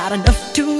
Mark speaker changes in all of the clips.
Speaker 1: not enough to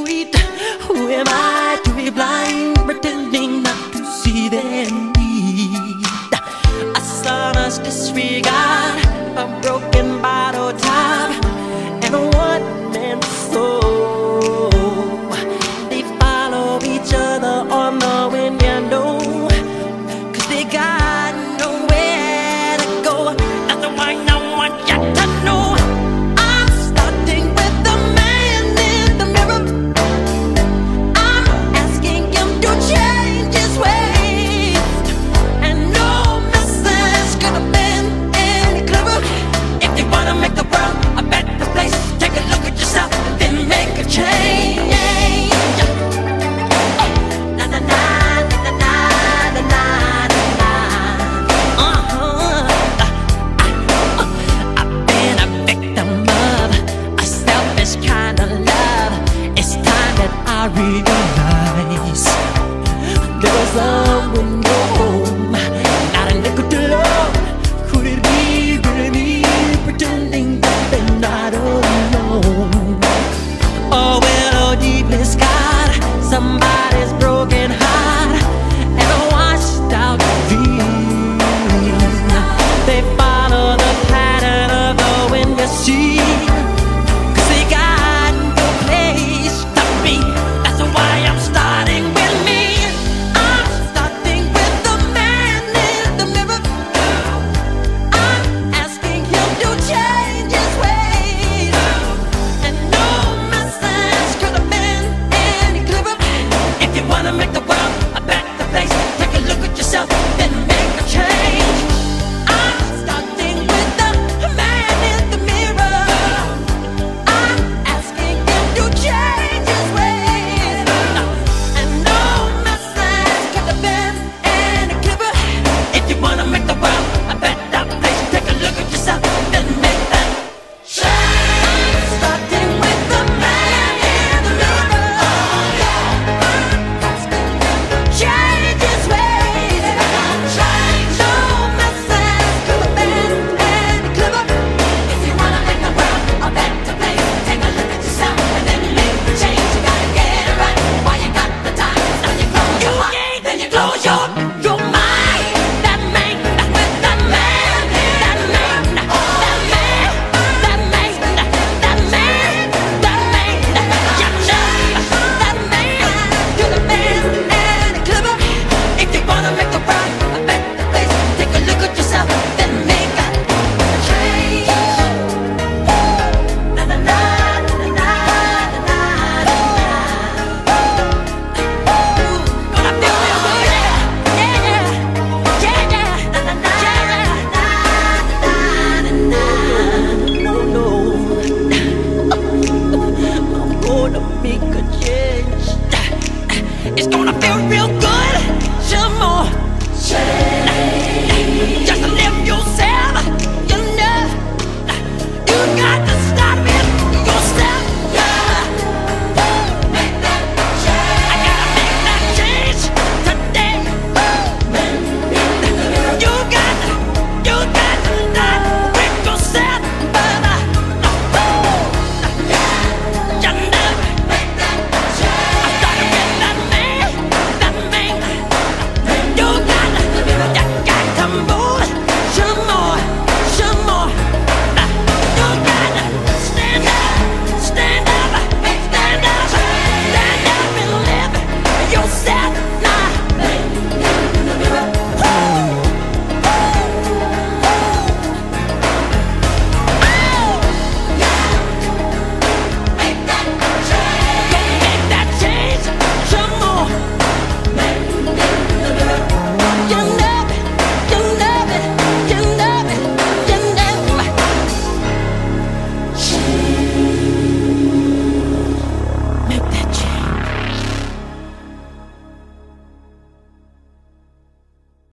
Speaker 1: be Esto no